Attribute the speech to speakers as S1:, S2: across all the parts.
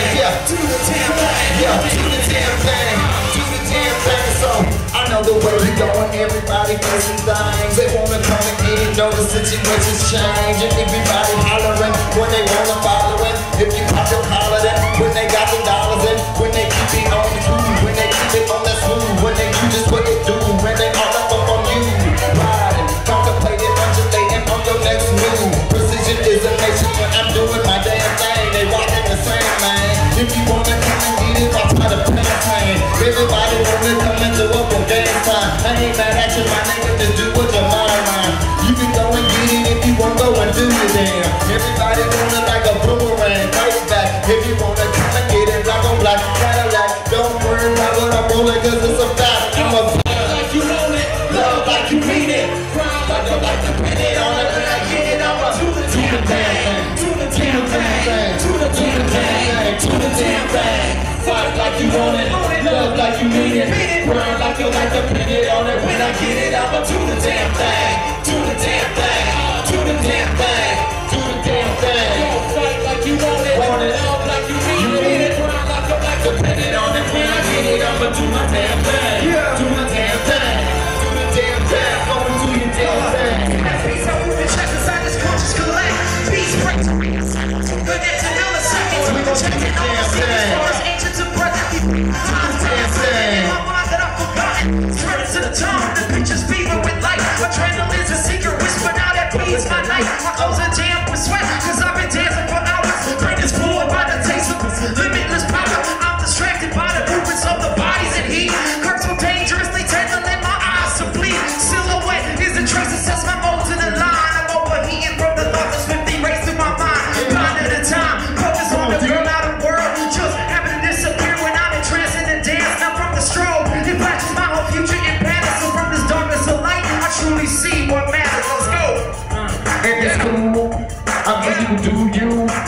S1: thing, yeah. Do the damn thing, yeah. Do the damn thing, do the damn thing. So I know the way you're going. Everybody missing things. They wanna come and get. Know the situation's changing. Everybody hollering when they wanna follow it. If you pop your collar, then when they got the dollar. like you want it, love like you mean it, burn like your like to pin it on it. When I get it, I'ma do the damn thing, do the damn thing.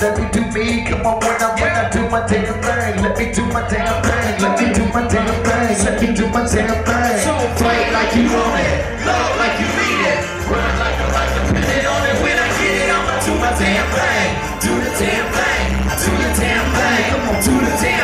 S2: Let
S1: me do me, come on when I when I do my damn thing. Let me do my damn thing. Let me do my damn thing. Let me do my damn thing. So play like you want it, love like you need it, run like a like a pin. When I get it, I'ma do my damn thing. Do the damn thing. Do the damn thing. Come on, do the damn.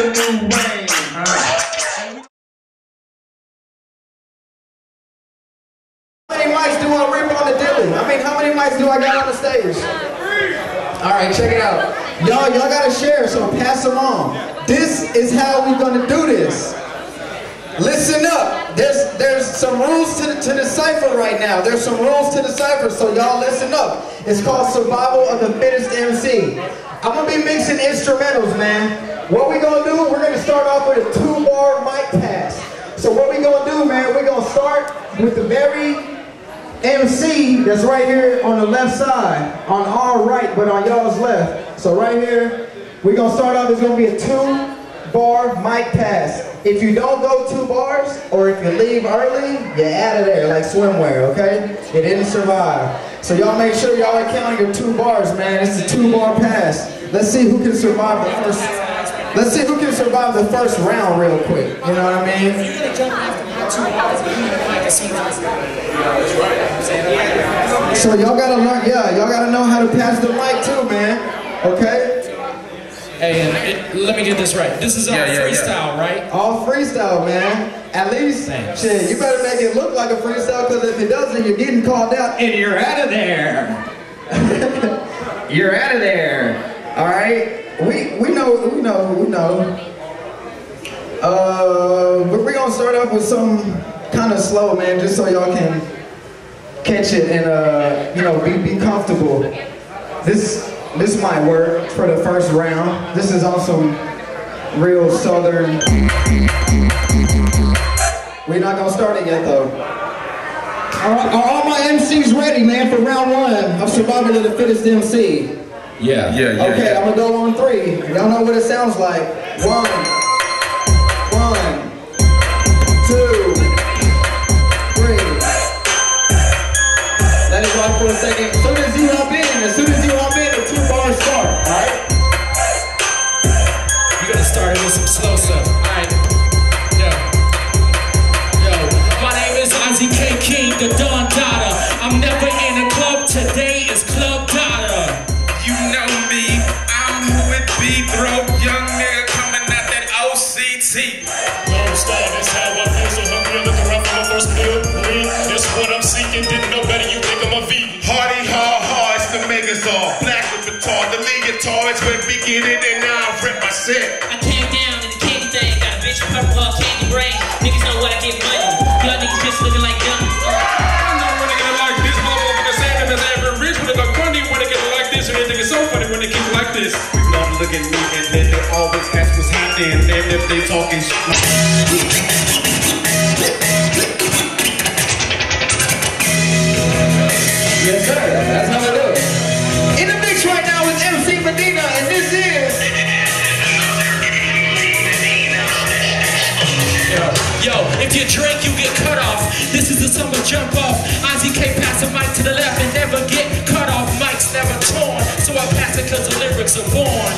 S3: New. How many mics do I rip on the dilly? I mean, how many mics do I got on the stage? All right, check it out. Y'all, y'all gotta share, so pass them on. This is how we gonna do this. Listen up. There's there's some rules to, to decipher right now. There's some rules to decipher, so y'all listen up. It's called Survival of the Fittest MC. I'm gonna be mixing instrumentals, man. What we gonna start off with a two-bar mic pass. So what we gonna do, man? We're gonna start with the very MC that's right here on the left side, on our right, but on y'all's left. So right here, we're gonna start off, it's gonna be a two bar mic pass. If you don't go two bars, or if you leave early, you're out of there, like swimwear, okay? You didn't survive. So y'all make sure y'all are counting your two bars, man. It's a two bar pass. Let's see who can survive the first, let's see who can survive the first round real quick. You know what I mean?
S4: You're gonna jump after my two hours, you need to as soon
S3: So y'all gotta learn, yeah, y'all gotta know how to pass the mic too, man. Okay?
S4: Hey, and it, let me get this right. This is all
S5: Yeah, yeah, yeah.
S4: freestyle, right?
S3: All freestyle, man. At least,
S4: Thanks.
S3: shit, you better make it look like a freestyle, because if it doesn't, you're getting called out, and you're out of there. you're out of there. All right? We we know, we know, we know. Uh, but we're gonna start off with some kind of slow, man, just so y'all can catch it and uh, you know, be be comfortable. This this might work for the first round. This is also real southern. We're not gonna start it yet though. Are, are all my MCs ready, man, for round one of Survival of the Fittest MC?
S4: Yeah.
S5: Yeah, yeah.
S3: Okay,
S5: yeah.
S3: I'm gonna go on three. Y'all know what it sounds like. One, one, two, three. Let it rock for a second. As soon as you hop in, as soon as you hop in, the two bars start. All right.
S4: You gotta start it with some slow stuff.
S5: Guitar, the million toys where we get it and now I rip my set.
S6: I came down in the candy thing, got a bitch with purple heart, candy brain. Niggas know what I get money. Y'all niggas just looking like dummies.
S7: I'm not when I get like this, motherfucker saying that as ever rich when they got money, when they get it like this, and they think it's so funny when they keep it like this.
S5: Now look at me and then they always ask what's happening, and if they talking shit.
S3: Yes, sir. That's how I do. In the mix right now is MC
S4: if you drink, you get cut off. This is the summer jump off. Ozzy K pass a mic to the left and never get cut off. Mics never torn. So I pass it cause the lyrics are born.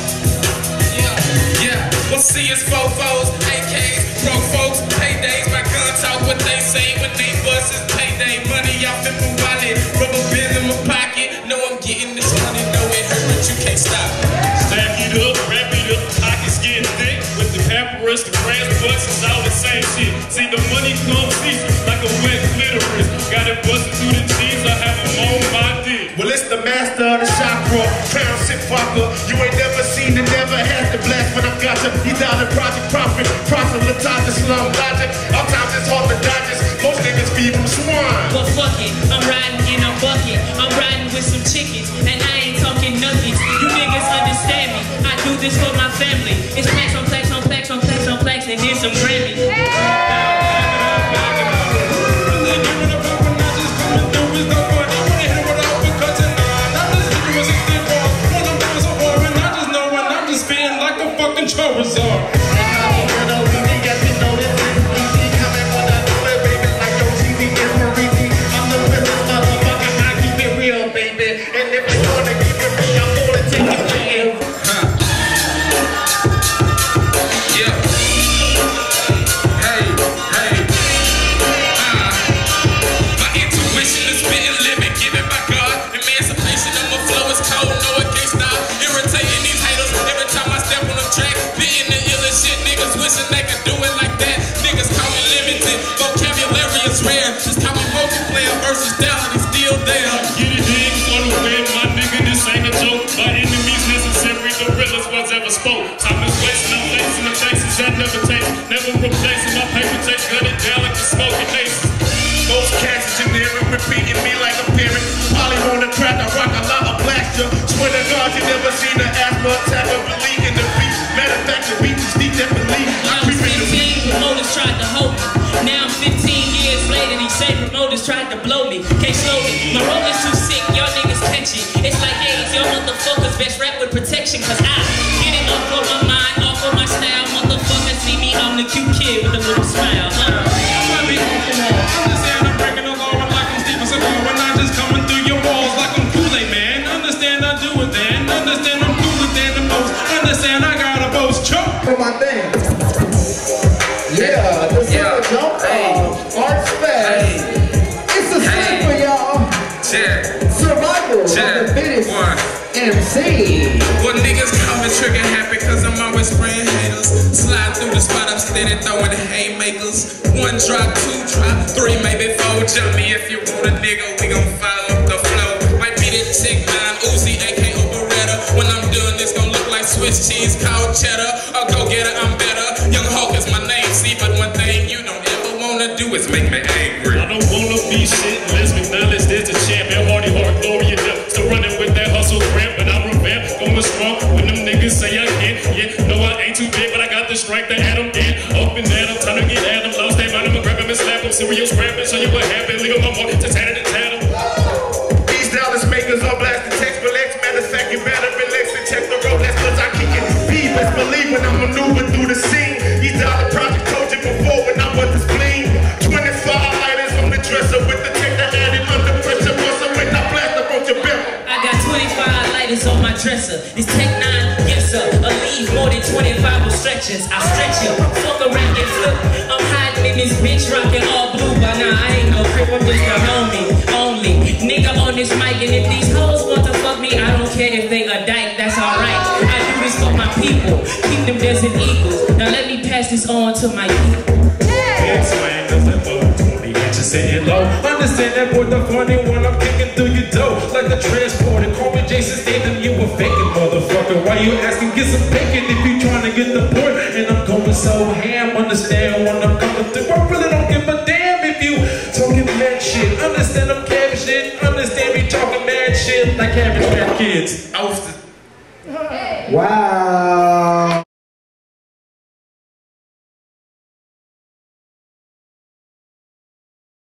S5: Yeah, yeah. What's see is fofos, AKs, broke folks, paydays. My guns talk what they say when they bust is payday. Money off in my wallet, rubber band in my pocket. Know I'm getting this money, know it hurt, but you can't stop.
S7: Stack it up, wrap it up, pockets get thick. With the papyrus, the grass butts, shit. See, the money comes easy, like a wet clitoris. Got it busted through the jeans, I have them on my dick.
S5: Well, it's the master of the chakra, crown shit fucker. You ain't never seen and never had the blast, but I've got you. You down in Project Profit, proselytize the slum logic. All times it's hard to dodge this. Most niggas feed from swine.
S6: But fuck it, I'm
S5: Yeah.
S7: Take, never replacing my paper chase, gun it down like the smoking aces.
S5: Most cats are generic, repeating me like a parent. Probably wanna crack a rock, a lot of blaster. Swear to God, you never seen an asthma attack of a leak in the beat. Matter of fact, the beat is deep that believe. I
S6: I was
S5: creep in
S6: 15, promoters tried to hold me. Now I'm 15 years later, these same promoters tried to blow me. Can't slow me. My roll is too see me, I'm the cute kid with a little smile.
S8: I be off the wall. Understand I'm breaking the law and like I'm Steven Seagal. When I'm just coming through your walls like I'm Kool-Aid man. Understand I do it then. Understand I'm cooler than the most. Understand I got a boast choke.
S1: for my thing.
S5: Steady throwing haymakers. One drop, two drop, three, maybe four. Jump me if you
S7: big, but I got the strength to dead. Up and down, I'm trying to get at them. Lost their mind, I'ma grab them and slap them. Cereal scrapping, show you what happened. Leave them on to tatted and tatted.
S5: These Dallas makers are blasting text relax. Matter of fact, you better relax and check the Rolex cause I kick it. P, best believe when I'm maneuvering through the scene. These dollar project told you before when I was the spleen. 25 lighters on the dresser with the tech that had it under pressure. Bustle when I blast up on your belt.
S6: I got 25 lighters on my dresser. This Tech 9 gets up. More than 25 with stretchers. I stretch you, fuck around and flip. I'm hiding in this bitch rocking all blue. By now I ain't no crip, I'm just a homie. Only nigga on this mic, and if these hoes want to fuck me, I don't care if they a dyke, that's alright. I do this for my people. Keep them desert eagles. Now let me pass this on to my people.
S8: Big swing, that's that 20 inches sitting low. Understand that boy, the funny one. I'm kicking through your dough like the transporter. Call me Jason Statham, you a faking motherfucker. Why you asking? Some bacon if you trying to get the point. And I'm going so ham. Understand when I'm coming through.